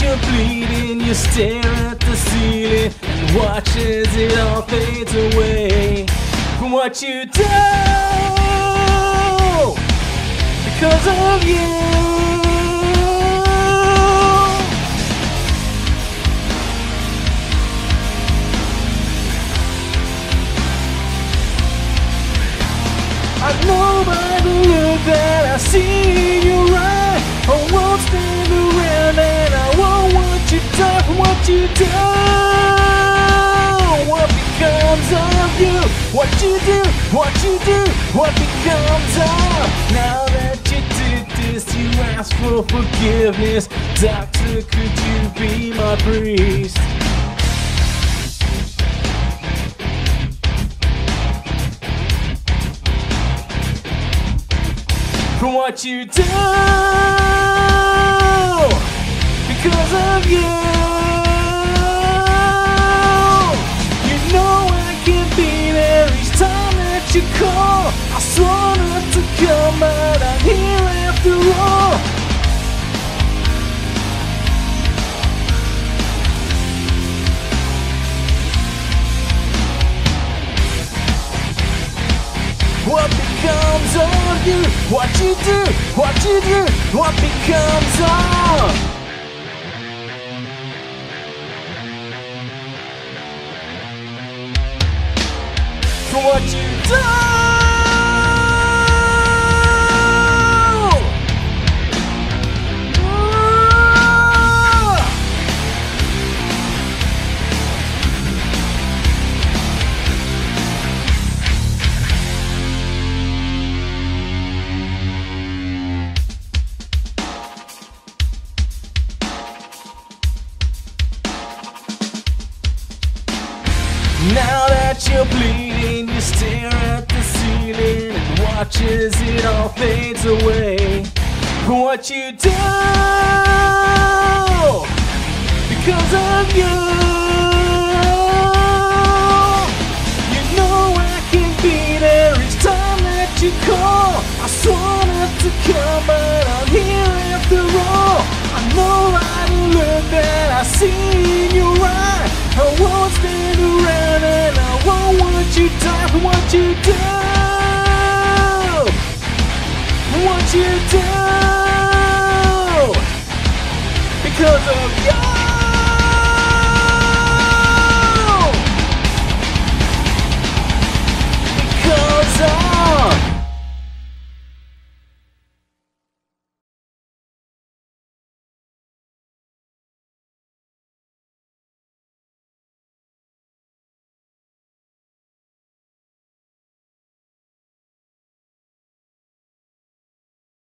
you bleed and you stare at the ceiling and watch as it all fades away from what you do because of you. I know by the look that I see in your eye. I won't stand around What becomes of? Now that you did this, you ask for forgiveness. Doctor, could you be my priest? from what you do because of. You What becomes of you? What you do? What you do? What becomes of? For what you do? Now that you're bleeding, you stare at the ceiling and watch as it all fades away. What you do because of you. You know I can be there each time that you call. I swore not to come, but I'm here after all. I know by the look that I see in your eye. I won't stand around you do. What you do because of you.